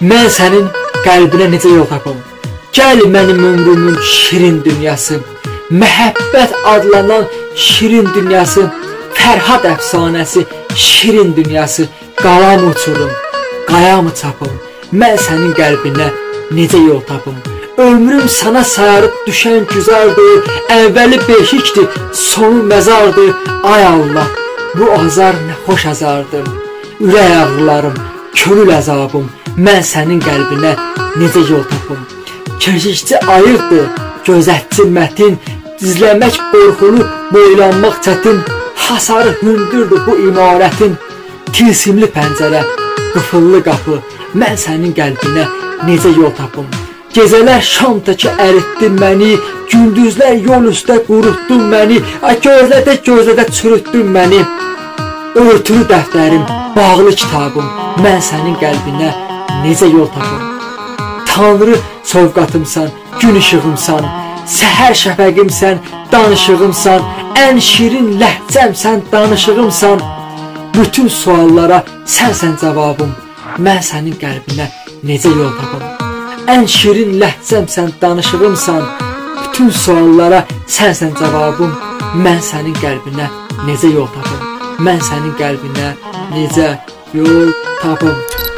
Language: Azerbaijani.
Mən sənin qəlbinə necə yol tapım? Gəl mənim ömrümün şirin dünyası, məhəbbət adlanan şirin dünyası, Fərhad əfsanəsi, şirin dünyası, qalam uçurum, qayamı çapım. Mən sənin qəlbinə necə yol tapım? Ömrüm sana sarıb düşən güzardır, əvvəli beşikdir, sonu məzardır. Ay Allah, bu azar nə xoş azardır. Ürək ağrılarım, könül əzabım, mən sənin qəlbinə necə yol tapım? Keşikçi ayıqdır, gözətçi mətin, dizləmək qorxulu, boylanmaq çətin, hasarı hündürdür bu imarətin, tilsimli pəncərə, qıfıllı qapı, mən sənin qəlbinə necə yol tapım? Gecələr şam təki əritdin məni, gündüzlər yol üstə qurutdun məni, ay gözlədə gözlədə çürütdün məni. Örtülü dəftərim, bağlı kitabım, mən sənin qəlbinə necə yol tapım? Tanrı sovqatımsan, gün işığımsan, səhər şəfəqimsən, danışığımsan, ən şirin ləhcəmsən, danışığımsan. Bütün suallara sənsən cavabım. Mən sənin qəlbinə necə yol tapım? Ən şirin ləhcəmsən, danışığımsan. Bütün suallara sənsən cavabım. Mən sənin qəlbinə necə yol tapım? Mən sənin qəlbinə necə yol tapım?